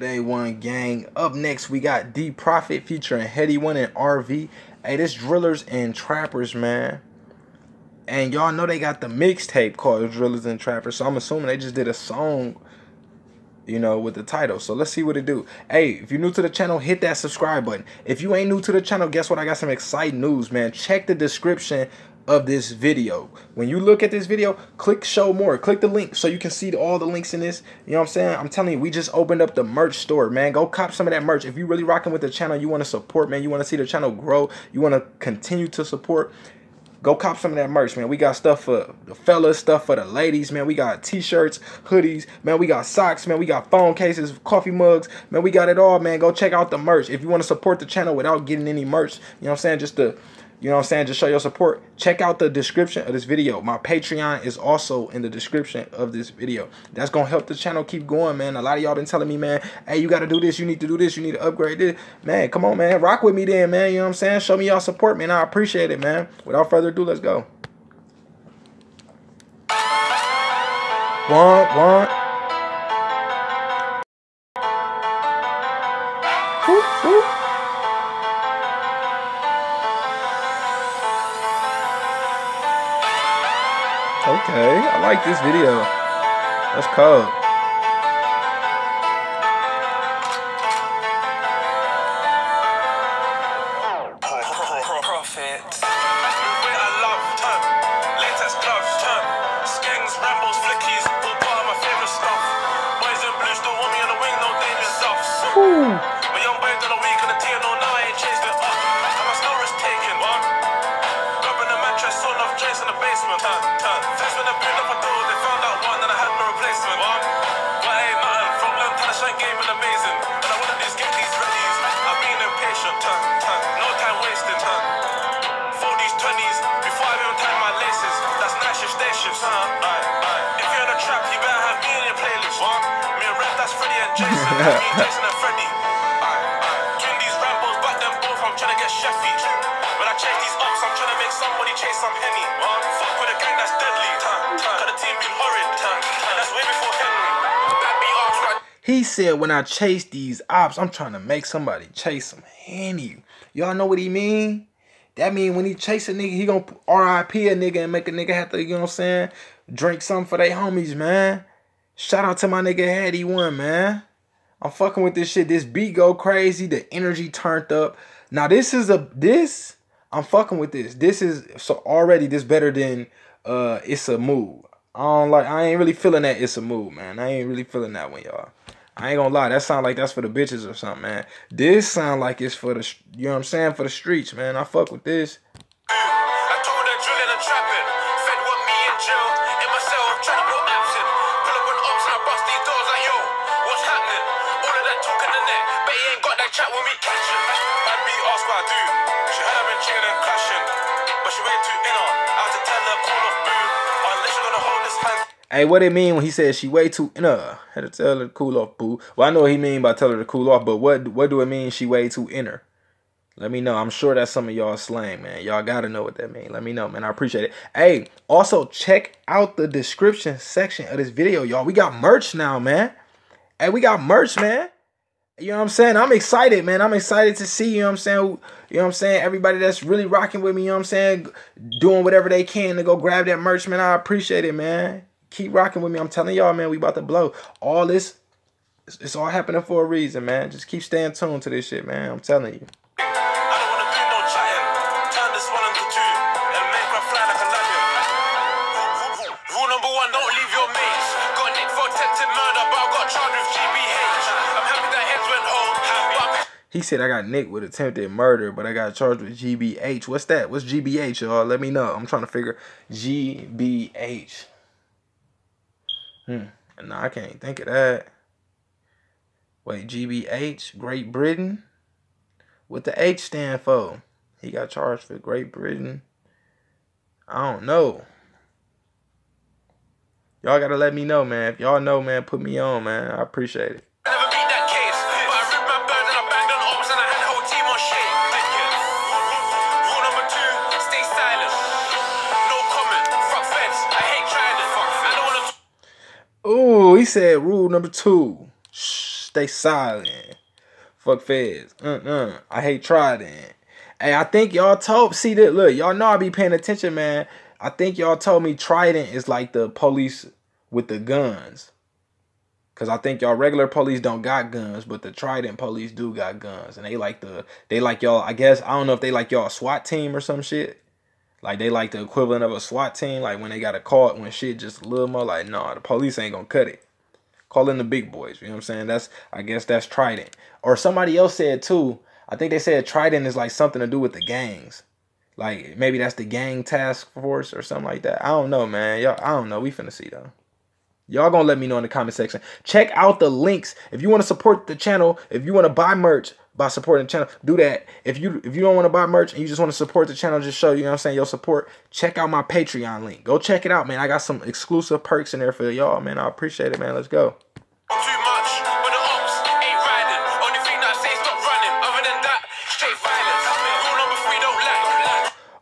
Day one gang. Up next, we got D Profit featuring Headie One and RV. Hey, this drillers and trappers, man. And y'all know they got the mixtape called Drillers and Trappers. So I'm assuming they just did a song, you know, with the title. So let's see what it do. Hey, if you're new to the channel, hit that subscribe button. If you ain't new to the channel, guess what? I got some exciting news, man. Check the description of this video. When you look at this video, click show more. Click the link so you can see all the links in this. You know what I'm saying? I'm telling you, we just opened up the merch store, man. Go cop some of that merch. If you really rocking with the channel, you want to support, man. You want to see the channel grow. You want to continue to support. Go cop some of that merch, man. We got stuff for the fellas, stuff for the ladies, man. We got t-shirts, hoodies, man. We got socks, man. We got phone cases, coffee mugs, man. We got it all, man. Go check out the merch. If you want to support the channel without getting any merch, you know what I'm saying? Just to you know what I'm saying? Just show your support. Check out the description of this video. My Patreon is also in the description of this video. That's going to help the channel keep going, man. A lot of y'all been telling me, man, hey, you got to do this. You need to do this. You need to upgrade this. Man, come on, man. Rock with me then, man. You know what I'm saying? Show me y'all support, man. I appreciate it, man. Without further ado, let's go. One, one. Okay, I like this video. That's cold. Profit. He said, when I chase these ops, I'm trying to make somebody chase some Henny. Y'all know what he mean? That mean when he chase a nigga, he gonna RIP a nigga and make a nigga have to, you know what I'm saying? Drink something for they homies, man. Shout out to my nigga Headie One, man. I'm fucking with this shit. This beat go crazy. The energy turned up. Now this is a this. I'm fucking with this. This is so already this better than uh it's a move. I don't like I ain't really feeling that it's a move, man. I ain't really feeling that one, y'all. I ain't gonna lie, that sound like that's for the bitches or something, man. This sound like it's for the, you know what I'm saying, for the streets, man. I fuck with this. Chilling and clashing. But she too inner. I had to tell her, call off boo. Hand. Hey, what it mean when he said she way too inner? Had to tell her to cool off, boo. Well, I know what he mean by tell her to cool off, but what what do it mean she way too inner? Let me know. I'm sure that's some of y'all slang, man. Y'all gotta know what that mean. Let me know, man. I appreciate it. Hey, also check out the description section of this video, y'all. We got merch now, man. Hey, we got merch, man. You know what I'm saying? I'm excited, man. I'm excited to see, you know what I'm saying? You know what I'm saying? Everybody that's really rocking with me, you know what I'm saying? Doing whatever they can to go grab that merch, man. I appreciate it, man. Keep rocking with me. I'm telling y'all, man, we about to blow. All this, it's, it's all happening for a reason, man. Just keep staying tuned to this shit, man. I'm telling you. He said I got Nick with attempted murder, but I got charged with GBH. What's that? What's GBH, y'all? Let me know. I'm trying to figure GBH. Hmm. No, I can't think of that. Wait, GBH, Great Britain? What the H stand for? He got charged for Great Britain. I don't know. Y'all gotta let me know, man. If y'all know, man, put me on, man. I appreciate it. Ooh, he said rule number two. Shh, stay silent. Fuck feds. Uh-uh. I hate Trident. Hey, I think y'all told see that look, y'all know I be paying attention, man. I think y'all told me Trident is like the police with the guns. Cause I think y'all regular police don't got guns, but the Trident police do got guns, and they like the they like y'all. I guess I don't know if they like y'all SWAT team or some shit. Like they like the equivalent of a SWAT team. Like when they got a call when shit just a little more. Like nah, the police ain't gonna cut it. Call in the big boys. You know what I'm saying? That's I guess that's Trident. Or somebody else said too. I think they said Trident is like something to do with the gangs. Like maybe that's the gang task force or something like that. I don't know, man. Y'all, I don't know. We finna see though. Y'all gonna let me know in the comment section. Check out the links if you want to support the channel. If you want to buy merch by supporting the channel, do that. If you if you don't want to buy merch and you just want to support the channel, just show you know what I'm saying your support. Check out my Patreon link. Go check it out, man. I got some exclusive perks in there for y'all, man. I appreciate it, man. Let's go.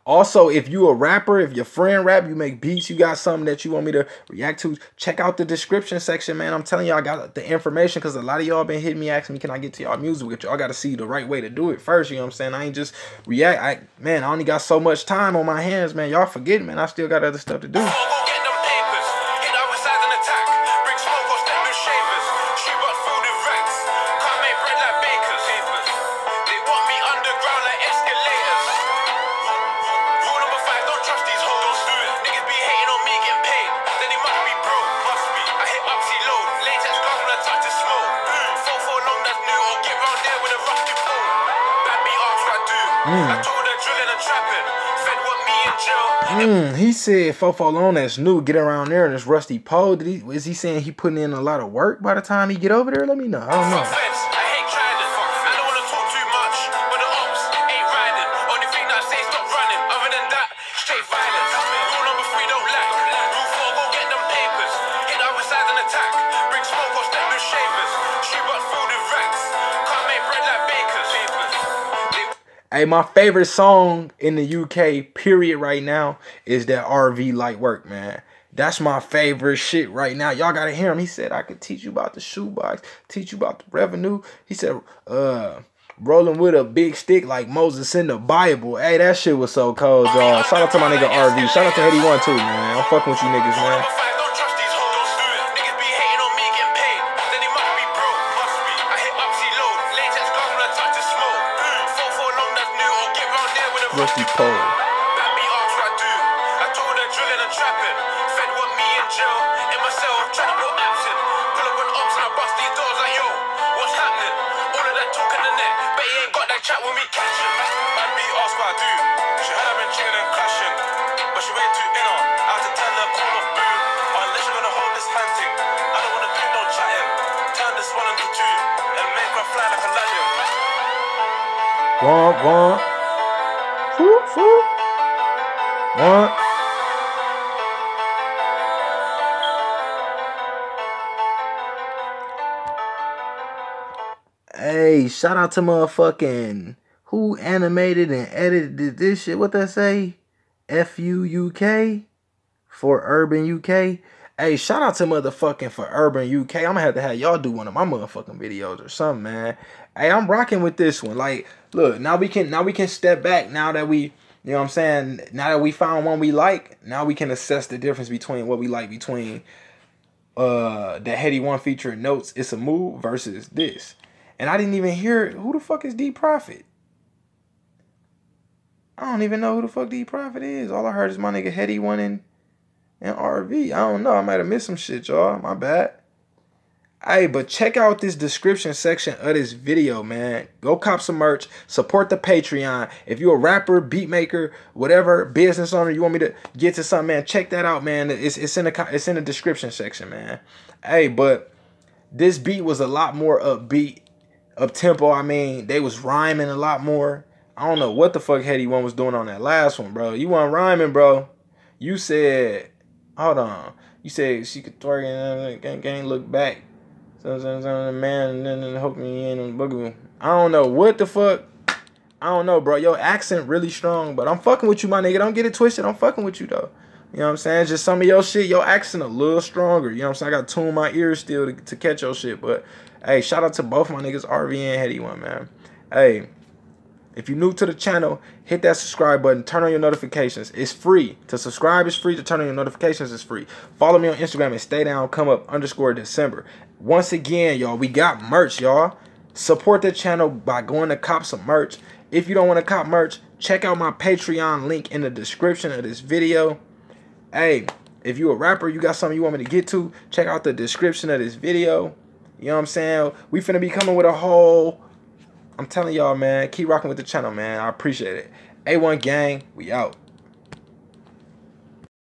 Also, if you a rapper, if your friend rap, you make beats, you got something that you want me to react to, check out the description section, man. I'm telling y'all, I got the information because a lot of y'all been hitting me asking me, can I get to y'all music with y'all? got to see the right way to do it first. You know what I'm saying? I ain't just react. I man, I only got so much time on my hands, man. Y'all forget, man. I still got other stuff to do. Mm, he said Fofo Long that's new. Get around there in this rusty pole. Did he? Is he saying he putting in a lot of work by the time he get over there? Let me know. I don't know. Hey, my favorite song in the UK, period, right now is that RV Light Work, man. That's my favorite shit right now. Y'all gotta hear him. He said, I could teach you about the shoebox, teach you about the revenue. He said, uh, rolling with a big stick like Moses in the Bible. Hey, that shit was so cold, y'all. Shout out to my nigga RV. Shout out to Headie One too, man. I'm fucking with you niggas, man. Got that chat when we catch him. Bad me ask what I do. She heard I've been chilling and clashing. But she way too inner. I had to tell her call off boo. Unless you're gonna hold this hand thing. I don't wanna do no chatting. Turn this one into two. And make her fly like a lion. One, one. Shout out to motherfucking who animated and edited this shit. What that say? F U U K for Urban UK. Hey, shout out to motherfucking for Urban UK. I'm gonna have to have y'all do one of my motherfucking videos or something, man. Hey, I'm rocking with this one. Like, look, now we can now we can step back now that we, you know what I'm saying? Now that we found one we like, now we can assess the difference between what we like between uh the Headie One featuring notes, it's a move versus this. And I didn't even hear who the fuck is D Profit. I don't even know who the fuck D Profit is. All I heard is my nigga Headie One and RV. I don't know. I might have missed some shit, y'all. My bad. Hey, but check out this description section of this video, man. Go cop some merch. Support the Patreon. If you're a rapper, beat maker, whatever business owner, you want me to get to something, man. Check that out, man. It's it's in the it's in the description section, man. Hey, but this beat was a lot more upbeat, up tempo. I mean, they was rhyming a lot more. I don't know what the fuck Headie One was doing on that last one, bro. You weren't rhyming, bro. You said, hold on. You said she could twerk and uh, gang, gang look back. So, so, the man and then hook me in and boogie. I don't know what the fuck. I don't know, bro. Your accent really strong, but I'm fucking with you, my nigga. Don't get it twisted. I'm fucking with you though. You know what I'm saying? Just some of your shit, your accent a little stronger. You know what I'm saying? I gotta tune my ears still to, to catch your shit. But Hey, shout out to both my niggas, RV and Headie One, man. Hey, if you're new to the channel, hit that subscribe button, turn on your notifications. It's free. To subscribe is free, to turn on your notifications is free. Follow me on Instagram and stay down, come up underscore December. Once again, y'all, we got merch, y'all. Support the channel by going to cop some merch. If you don't want to cop merch, check out my Patreon link in the description of this video. Hey, if you a rapper, you got something you want me to get to, check out the description of this video. You know what I'm saying? We finna be coming with a whole I'm telling y'all, man, keep rocking with the channel, man. I appreciate it. A1 gang, we out.